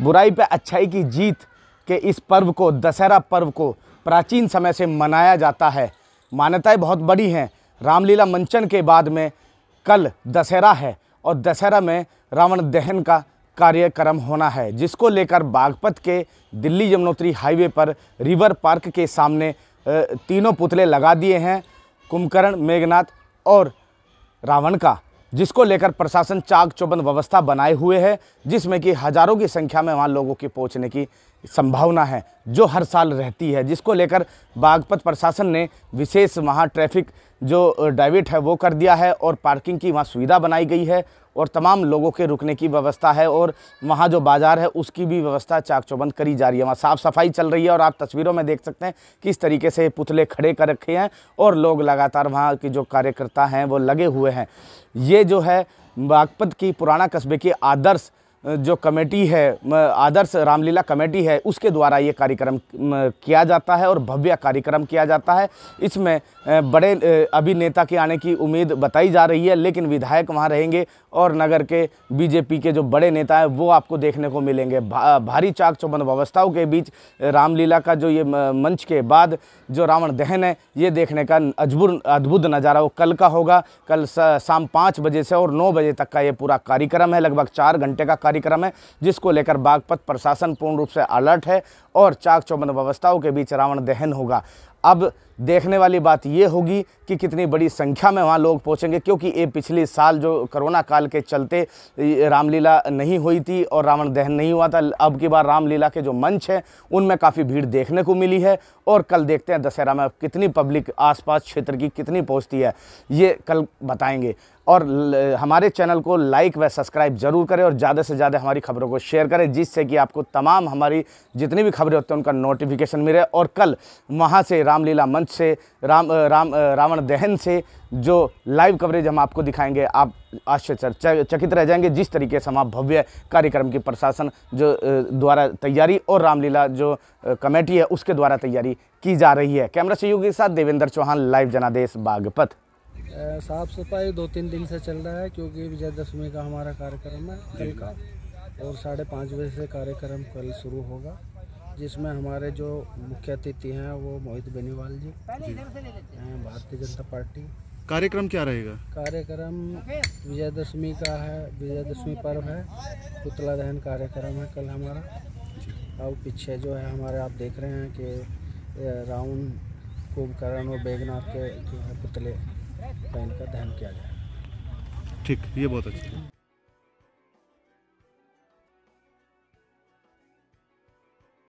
बुराई पे अच्छाई की जीत के इस पर्व को, दशहरा पर्व को प्राचीन समय से मनाया जाता है। मान्यताएँ बहुत बड़ी हैं। रामलीला मंचन के बाद में कल दशहरा है और दशहरा में रावण दहन का कार्यक्रम होना है, जिसको लेकर बागपत के दिल्ली यमुनोत्री हाईवे पर रिवर पार्क के सामने तीनों पुतले लगा दिए हैं। कुंभकर्ण, मेघनाथ और रावण का। जिसको लेकर प्रशासन चाक चौबंद व्यवस्था बनाए हुए है, जिसमें कि हज़ारों की संख्या में वहाँ लोगों के पहुँचने की संभावना है, जो हर साल रहती है। जिसको लेकर बागपत प्रशासन ने विशेष वहाँ ट्रैफ़िक जो डाइवेट है वो कर दिया है और पार्किंग की वहाँ सुविधा बनाई गई है और तमाम लोगों के रुकने की व्यवस्था है और वहाँ जो बाज़ार है उसकी भी व्यवस्था चाक चौबंद करी जा रही है। वहाँ साफ़ सफ़ाई चल रही है और आप तस्वीरों में देख सकते हैं किस तरीके से पुतले खड़े कर रखे हैं और लोग लगातार वहाँ के जो कार्यकर्ता हैं वो लगे हुए हैं। ये जो है बागपत की पुराना कस्बे की आदर्श जो कमेटी है आदर्श रामलीला कमेटी है उसके द्वारा ये कार्यक्रम किया जाता है और भव्य कार्यक्रम किया जाता है। इसमें बड़े अभिनेता के आने की उम्मीद बताई जा रही है लेकिन विधायक वहाँ रहेंगे और नगर के बीजेपी के जो बड़े नेता हैं वो आपको देखने को मिलेंगे। भा, भारी चाक चौबंद व्यवस्थाओं के बीच रामलीला का जो ये मंच के बाद जो रावण दहन है ये देखने का अजबुर अद्भुत नज़ारा वो कल का होगा। कल शाम पाँच बजे से और नौ बजे तक का ये पूरा कार्यक्रम है लगभग चार घंटे का कार्यक्रम है जिसको लेकर बागपत प्रशासन पूर्ण रूप से अलर्ट है और चाक चौबंद व्यवस्थाओं के बीच रावण दहन होगा। अब देखने वाली बात ये होगी कि कितनी बड़ी संख्या में वहाँ लोग पहुँचेंगे, क्योंकि ये पिछले साल जो कोरोना काल के चलते रामलीला नहीं हुई थी और रावण दहन नहीं हुआ था, अब की बार रामलीला के जो मंच हैं, उनमें काफ़ी भीड़ देखने को मिली है। और कल देखते हैं दशहरा में कितनी पब्लिक आसपास क्षेत्र की कितनी पहुँचती है, ये कल बताएँगे। और हमारे चैनल को लाइक व सब्सक्राइब ज़रूर करें और ज़्यादा से ज़्यादा हमारी खबरों को शेयर करें, जिससे कि आपको तमाम हमारी जितनी भी खबरें होती हैं, उनका नोटिफिकेशन मिले और कल वहाँ से रामलीला मंच से, राम राम रावण दहन से जो लाइव कवरेज हम आपको दिखाएँगे, आप आश्चर्यचकित रह जाएँगे। जिस तरीके से हम आप भव्य कार्यक्रम की प्रशासन जो द्वारा तैयारी और रामलीला जो कमेटी है, उसके द्वारा तैयारी की जा रही है। कैमरा सहयोगी के साथ देवेंद्र चौहान लाइव जनादेश, बागपत। साफ़ सफ़ाई दो तीन दिन से चल रहा है, क्योंकि विजयदशमी का हमारा कार्यक्रम है कल का। और साढ़े पाँच बजे से कार्यक्रम कल शुरू होगा। जिसमें हमारे जो मुख्य अतिथि हैं वो मोहित बेनीवाल जी। भारतीय जनता पार्टी। कार्यक्रम क्या रहेगा? कार्यक्रम विजयदशमी का है विजयदशमी पर्व है। पुतला दहन कार्यक्रम है कल हमारा। और पीछे जो है हमारे आप देख रहे हैं कि राउंड कुंभकर्ण और बेगनाथ के जो है पुतले का इनका दहन किया जाए। ठीक ये बहुत अच्छा।